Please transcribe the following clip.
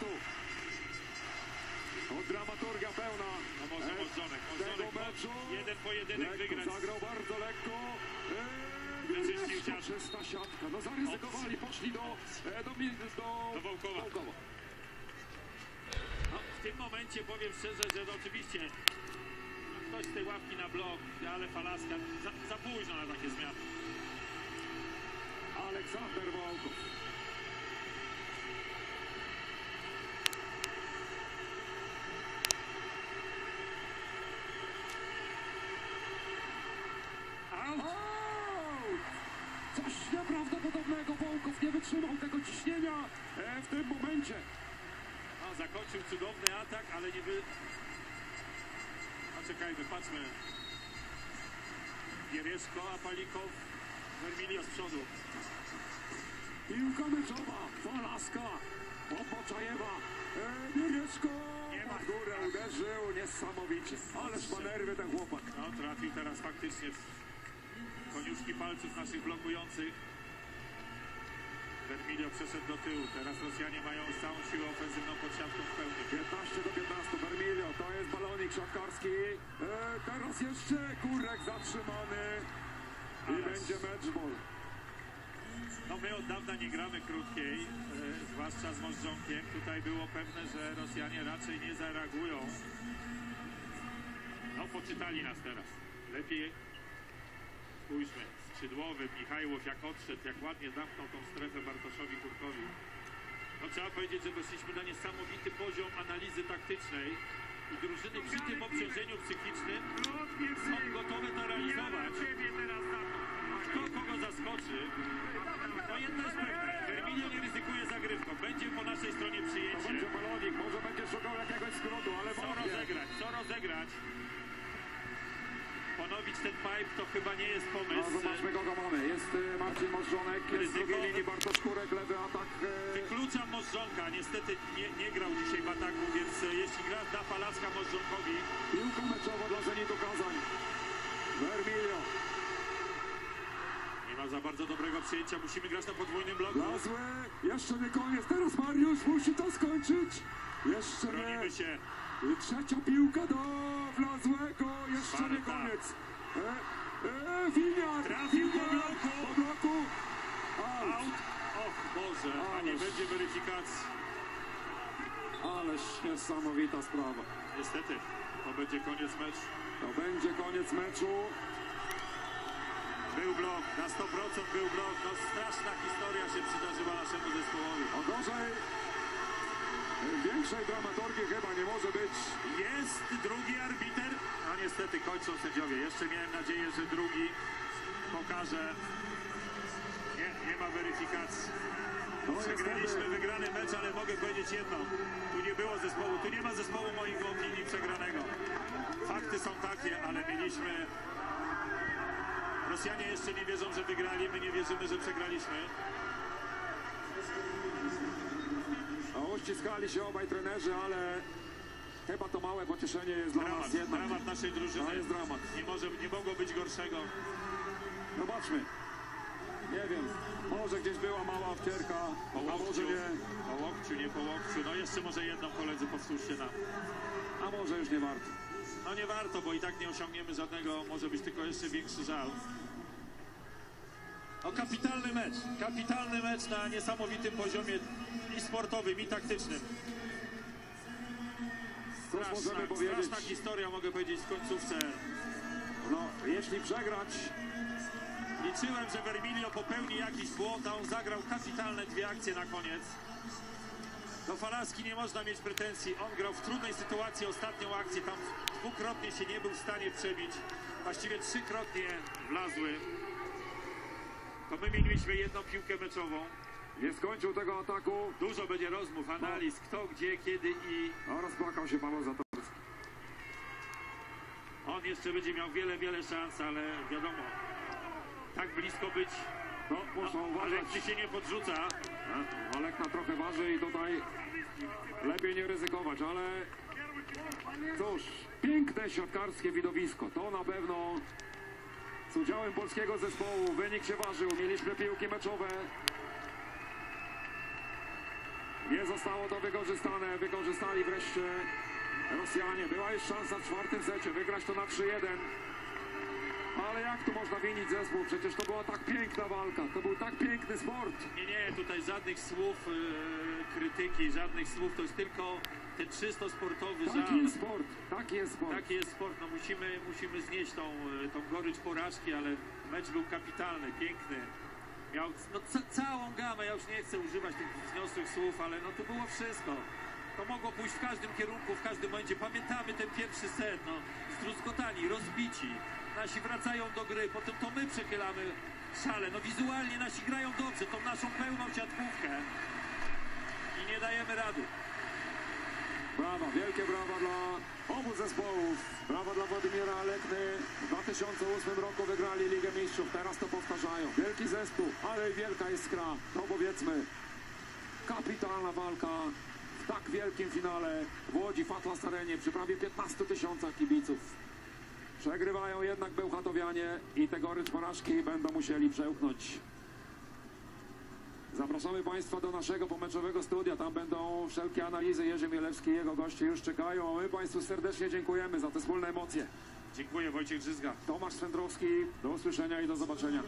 15. To dramaturgia pełna. No może e, meczu. jeden pojedynek Lekko wygrać. zagrał bardzo lekko. E, czysta siatka. No zaryzykowali, poszli do, e, do, do, Do Wołkowa. Wołkowa. No, w tym momencie powiem szczerze, że no, oczywiście ktoś z tej ławki na blok, ale Falaska za, za późno na takie zmiany. Aleksander Wołkow. Coś nieprawdopodobnego. Wołkow nie wytrzymał tego ciśnienia e, w tym momencie. No, zakończył cudowny atak, ale nie wy... A czekajmy, patrzmy. Giereszko, Apalikow, Vermilio z przodu. Piłka meczowa. Falaska. Popoczajewa. E, Bieliecko. Nie ma. Górę uderzył. Niesamowicie. Ależ ma nerwy ten chłopak. No, trafił teraz faktycznie koniuszki palców naszych blokujących. Vermilio przeszedł do tyłu. Teraz Rosjanie mają całą siłę ofensywną pod siatką w pełni. 15 do 15 Vermilio, to jest balonik szatkarski. E, teraz jeszcze Kurek zatrzymany. I Ale- będzie matchball. No my od dawna nie gramy krótkiej, e, zwłaszcza z Możdżonkiem. Tutaj było pewne, że Rosjanie raczej nie zareagują. No poczytali nas teraz. Lepiej spójrzmy. Skrzydłowy Michajłow jak odszedł, jak ładnie zamknął tą strefę Bartoszowi Kurkowi. No trzeba powiedzieć, że doszliśmy na niesamowity poziom analizy taktycznej i drużyny przy tym obciążeniu psychicznym są gotowe to realizować. Kto kogo zaskoczy, no jedno jest pewne, Vermilio nie ryzykuje zagrywką, będzie po naszej stronie ten pipe to chyba nie jest No pomysł. zobaczmy kogo mamy. Jest e, Marcin Możdżonek, jest z drugiej linii Bartosz Kurek, lewy atak. E, Wykluczam Możdżonka, niestety nie, nie grał dzisiaj w ataku, więc e, jeśli gra da Palaska Możdżonkowi, piłka meczowa dla Zenitu Kazań. Vermilio, nie ma za bardzo dobrego przyjęcia, musimy grać na podwójnym bloku. Lazły, jeszcze nie koniec. Teraz Mariusz musi to skończyć. Jeszcze nie. Bronimy się. I Trzecia piłka do Wlazłego, jeszcze nie koniec. Winiar, Trafił po bloku. po bloku. Out. Och Boże, a nie będzie weryfikacji. Ależ niesamowita sprawa. Niestety, to będzie koniec meczu. To będzie koniec meczu. Był blok, na 100% był blok. No straszna historia się przydarzyła naszemu zespołowi. O gorzej, większej dramaturgii chyba nie może być. Jest drugi arbiter, a niestety kończą sędziowie. Jeszcze miałem nadzieję, że drugi pokaże. Nie, nie ma weryfikacji. No Przegraliśmy wygrany mecz, ale mogę powiedzieć jedno. Tu nie było zespołu, tu nie ma zespołu moich opinii przegranego. Fakty są takie, ale mieliśmy... Rosjanie jeszcze nie wierzą, że wygrali, my nie wierzymy, że przegraliśmy. A uściskali się obaj trenerzy, ale chyba to małe pocieszenie jest dla Dramat, nas jednak. dramat naszej drużyny. To jest dramat. Nie, może, nie mogło być gorszego. Zobaczmy. Nie wiem, może gdzieś była mała wcierka, Po a może łokciu, nie, po łokciu, nie po łokciu. No jeszcze może jedną koledzy powtórzcie nam. a może już nie warto. No nie warto, bo i tak nie osiągniemy żadnego, może być tylko jeszcze większy żal. No kapitalny mecz, kapitalny mecz na niesamowitym poziomie i sportowym, i taktycznym. Straszna, straszna historia, mogę powiedzieć, w końcówce. No, jeśli przegrać, Liczyłem, że Vermilio popełni jakiś błąd, a on zagrał kapitalne dwie akcje na koniec. Do Falaski nie można mieć pretensji. On grał w trudnej sytuacji ostatnią akcję. Tam dwukrotnie się nie był w stanie przebić. Właściwie trzykrotnie wlazły. My mieliśmy jedną piłkę meczową. nie skończył tego ataku, Dużo będzie rozmów, analiz, kto, gdzie, kiedy i a rozpłakał się Paweł Zatorski. on jeszcze będzie miał wiele, wiele szans, ale wiadomo, tak blisko być, No, muszą a uważać. lekki się nie podrzuca. Olek na trochę waży i tutaj lepiej nie ryzykować, ale cóż, piękne siatkarskie widowisko. To na pewno z udziałem polskiego zespołu wynik się ważył. Mieliśmy piłki meczowe. Nie zostało to wykorzystane. Wykorzystali wreszcie Rosjanie. Była już szansa w czwartym secie wygrać to na 3-1. Ale jak tu można winić zespół? Przecież to była tak piękna walka. To był tak piękny sport. Nie, nie, tutaj żadnych słów e, krytyki, żadnych słów, to jest tylko ten czysto sportowy żal. Taki jest sport. Taki jest sport. Taki jest sport, no musimy, musimy znieść tą, e, tą gorycz porażki, ale mecz był kapitalny, piękny. Miał no, ca całą gamę, ja już nie chcę używać tych wzniosłych słów, ale no to było wszystko. To mogło pójść w każdym kierunku, w każdym momencie. Pamiętamy ten pierwszy set, no, zdruzgotani, rozbici. Nasi wracają do gry, potem to my przechylamy szale. No wizualnie nasi grają dobrze, tą naszą pełną siatkówkę i nie dajemy rady. Brawa, wielkie brawa dla obu zespołów. Brawa dla Władimira Lekny. W 2008 roku wygrali Ligę Mistrzów, teraz to powtarzają. Wielki zespół, ale wielka iskra. To powiedzmy, kapitalna walka w tak wielkim finale w Łodzi w Atlas Arenie przy prawie 15 tysiącach kibiców. Przegrywają jednak Bełchatowianie i te gorycz porażki będą musieli przełknąć. Zapraszamy Państwa do naszego pomeczowego studia. Tam będą wszelkie analizy. Jerzy Mielewski i jego goście już czekają. A my Państwu serdecznie dziękujemy za te wspólne emocje. Dziękuję Wojciech Drzyzga. Tomasz Swędrowski, do usłyszenia i do zobaczenia.